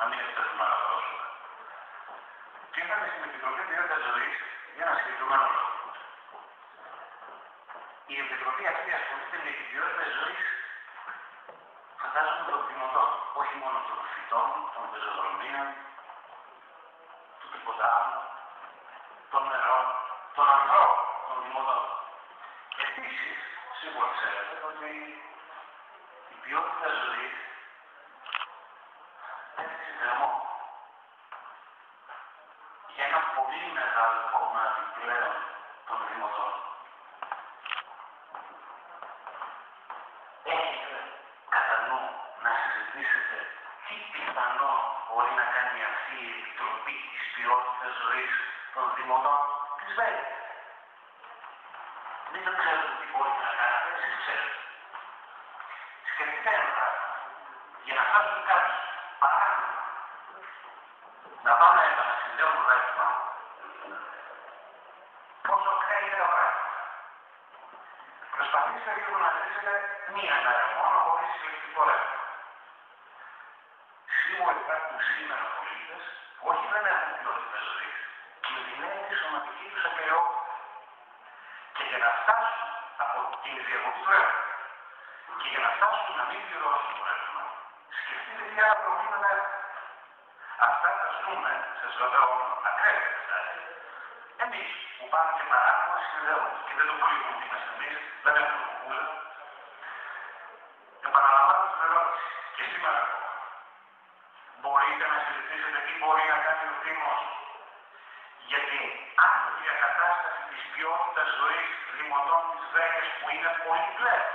να μην εκτεθούμε άλλα πρόσωπα. Και ήρθαμε στην Επιτροπή Ποιότητα Ζωής για ένα συγκεκριμένο λόγο. Η Επιτροπή αυτή ασχολείται με την ποιότητα ζωής, φαντάζομαι, των δημοτών, όχι μόνο των φυτών, των πεζοδρομίων, του τίποτα άλλο, των νερών, των ανθρώπων, των δημοτών. Επίσης, σίγουρα ξέρετε ότι η ποιότητα ζωή έχει θερμό. Για ένα πολύ μεγάλο κομμάτι πλέον των δημοτών. Έχετε κατά νου να συζητήσετε τι πιθανό μπορεί να κάνει αυτή η Επιτροπή της ποιότητας ζωής των δημοτών της Βέλγης. Δεν το ξέρετε τι μπορείτε να κάνετε, εσείς ξέρετε. Σκεφτείτε ένα πράγμα. Για να φτάσουν κάποιοι παράδειγμα να πάμε να συνδέουμε ρεύμα πόσο κρέα είναι το πράγμα. Προσπαθήστε λίγο να ζήσετε μία μέρα μόνο χωρίς συλλεκτικό ρεύμα. Σίγουρα υπάρχουν σήμερα πολίτες που όχι δεν έχουν ποιότητα ζωής, κινδυνεύει τη σωματική τους ακαιρεότητα. Και για να φτάσουν από την διακοπή του έργου και για να φτάσουν να μην πληρώσουν το ρεύμα, σκεφτείτε τι άλλα προβλήματα έχουν. Αυτά τα ζούμε, σε βεβαιώνω, ακραία δηλαδή. Εμείς που πάμε και παράδειγμα συνδέουμε και δεν το κρύβουμε ότι είμαστε εμείς, δεν έχουμε κουκούλα. Επαναλαμβάνω την ερώτηση και σήμερα ακόμα. Μπορείτε να συζητήσετε τι μπορεί να κάνει ο Δήμο γιατί αυτή η κατάσταση της ποιότητας ζωής δημοτών της Βέγγας που είναι πολύ πλέον.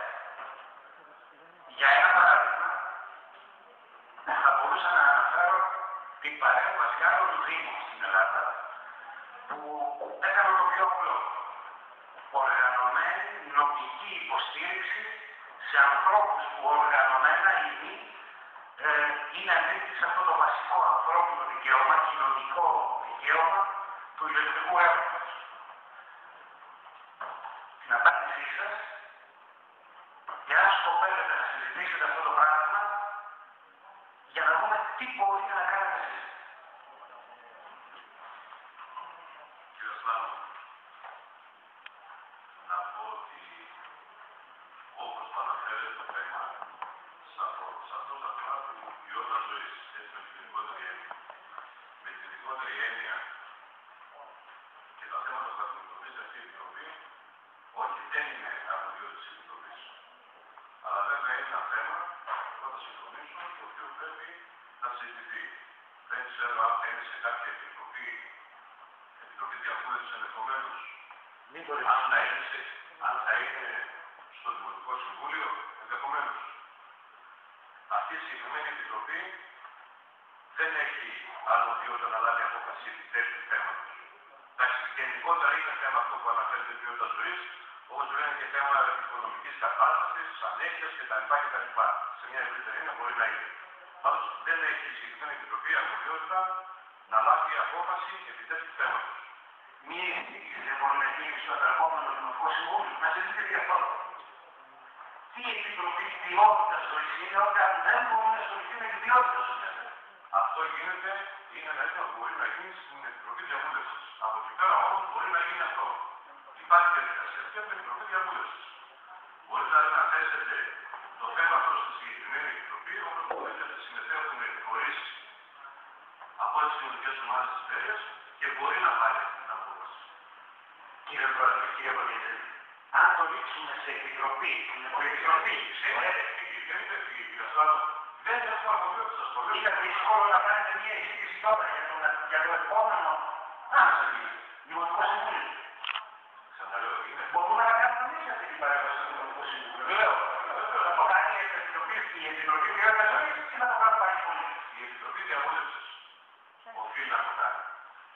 Για ένα παράδειγμα, θα μπορούσα να αναφέρω την παρέμβαση άλλων Δήμων στην Ελλάδα που έκαναν το πιο απλό. Οργανωμένη νομική υποστήριξη σε ανθρώπους που οργανωμένα ήδη ε, είναι αντίθετοι σε αυτό το βασικό ανθρώπινο δικαίωμα, κοινωνικό δικαίωμα του ηλεκτρικού ρεύματος. Την απάντησή σας, για να σκοπεύετε να συζητήσετε αυτό το πράγμα, για να δούμε τι μπορείτε να κάνετε εσείς. Κύριε Σλάβο, να πω ότι όπως το αναφέρεται το θέμα, σαφώς, σαφώς αφορά την ποιότητα ζωής, έτσι με την ειδικότερη έννοια. Με την ειδικότερη έννοια και τα θέματα που θα αντιμετωπίσει αυτή η Επιτροπή, όχι δεν είναι αρμοδιότητα της Επιτροπής. Αλλά βέβαια είναι ένα θέμα, εγώ θα συμφωνήσω, το οποίο πρέπει να συζητηθεί. Δεν ξέρω αν θα είναι σε κάποια επιτροπή, επιτροπή διαβούλευσης ενδεχομένως, Μην το αν θα είναι, σε- αν θα είναι στο Δημοτικό Συμβούλιο, ενδεχομένως. Αυτή η συγκεκριμένη επιτροπή δεν έχει αρμοδιότητα να λάβει απόφαση επί τέτοιου θέματος. Εντάξει, γενικότερα είναι θέμα αυτό που αναφέρεται η ποιότητα ζωής, όπως λένε και θέμα οικονομικής κατάστασης, ανέχεια κτλ. κτλ. Σε μια ευρύτερη έννοια μπορεί να είναι. Πάντως δεν έχει η συγκεκριμένη επιτροπή αρμοδιότητα να λάβει απόφαση επί τέτοιου θέματος. Μία εισήγηση δεν μπορεί να γίνει στο επερχόμενο Δημοτικό Συμβούλιο, να συζητήσει γι' αυτό. Τι επιτροπή ποιότητας ζωή είναι όταν δεν μπορεί να ασχοληθεί με την ποιότητα ζωή. Αυτό γίνεται, είναι ένα αίτημα που μπορεί να γίνει στην Επιτροπή Διαβούλευσης. Από εκεί πέρα όμως μπορεί να γίνει αυτό. Υπάρχει διαδικασία αυτή από την Επιτροπή Διαβούλευσης. Μπορείτε δηλαδή να θέσετε το θέμα αυτό στη συγκεκριμένη Επιτροπή, όπως μπορείτε να συμμετέχουν φορεί από τι κοινωνικέ ομάδε της Πέρια και μπορεί να πάρει αυτή την απόφαση. Κύριε Πρόεδρε, κύριε Πολίτη, αν το λήξουμε σε επιτροπή, στην επιτροπή, σε Δεν έφυγε, δεν είναι έφυγε, κύριε Σλάβο. Δεν έχω αρμοδιότητα, σας το λέω. είναι δύσκολο να κάνετε μία εισήγηση τώρα για το, για το επόμενο άμεσα Δημοτικό Συμβούλιο. Ξαναλέω, είναι Μπορούμε να κάνουμε εμεί αυτή την παρέμβαση στο Δημοτικό Συμβούλιο. Βεβαίω. Θα το κάνει η Επιτροπή, η Επιτροπή Ποιότητα Ζωή ή θα το κάνουμε πάλι πολύ. η Επιτροπή Διαβούλευση. Οφείλει να το κάνει.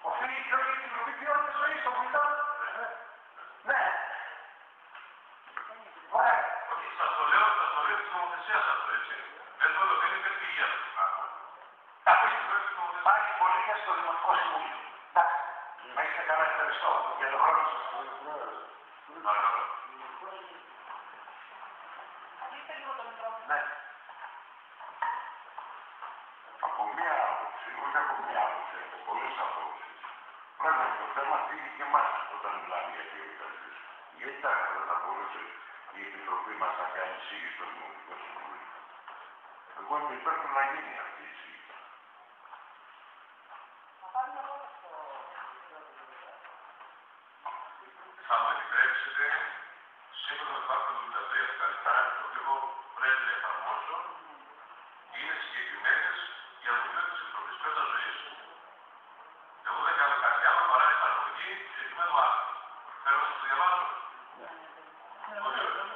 Οφείλει και όχι η Επιτροπή Ποιότητα Ζωή των πολιτών. Ναι. Ωραία. Όχι, σας το λέω, σας το λέω της νομοθεσίας αυτό, έτσι. Δεν το λέω, δεν είναι φυγή αυτό το πράγμα. Ακούστε, πάει πολίτε στο Δημοτικό Συμβούλιο. Εντάξει. Να είστε καλά, ευχαριστώ για τον χρόνο σας. Παρακαλώ. Ναι. από μία άλλη άποψη από πολλές απόψεις. Πράγματι το θέμα φύγει και εμάς όταν μιλάμε για διαδικασίες. Γιατί τα δεν θα μπορούσε η Επιτροπή μας να κάνει εισήγηση στο Δημοτικό Συμβούλιο. Εγώ είμαι υπέρ του να γίνει αυτή η εισήγηση. Θα μου επιτρέψετε, σύμφωνα με το άρθρο 73 του Καλιστάρη, το οποίο εγώ πρέπει να εφαρμόσω, είναι συγκεκριμένες οι αρμοδιότητε τη Επιτροπή Πέτα Ζωής. Εγώ δεν κάνω κάτι άλλο παρά εφαρμογή του συγκεκριμένου άρθρου. Θέλω να σας το διαβάσω. Πολύ ωραία.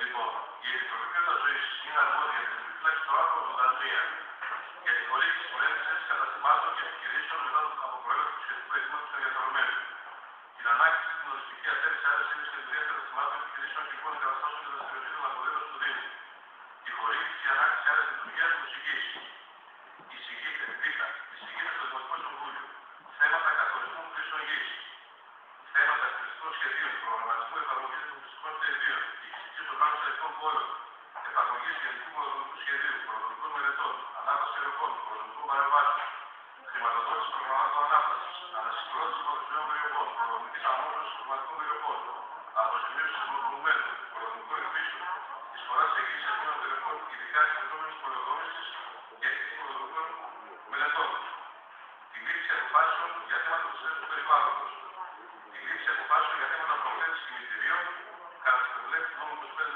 Λοιπόν, η Επιτροπή Πέτα Ζωής είναι αρμόδια για την επιφύλαξη του άρθρου 83 Εισηγείται στο Δημοτικό Συμβούλιο. Θέματα καθορισμού χρήσεων γη. Θέματα χρηστικών σχεδίων, προγραμματισμού εφαρμογή των χρηστικών σχεδίων, ηχητική οργάνωση ελεκτών πόλεων, εφαρμογή γενικού προδομικού σχεδίου, προδομικών μελετών, ανάπτυξη ερευνών, προδομικών παρεμβάσεων, χρηματοδότηση προγραμμάτων ανάπτυξη, ανασυγκρότηση υποθεσιών περιοχών, προδομική αμόρφωση κλιματικών περιοχών, αποζημίωση δημοκρατημένων, προδομικό εκπίσεων, εισφορά σε εγγύηση εθνών περιοχών, ειδικά συγκεκριμένη πολεοδόμηση και έγκριση προδομικών μελετών. Τη λήψη αποφάσεων για θέματα προστασία τους περιβάλλοντο. Τη λήψη αποφάσεων για θέματα προθέτηση κινητηρίων, κατά τη προβλέψη του νόμου 25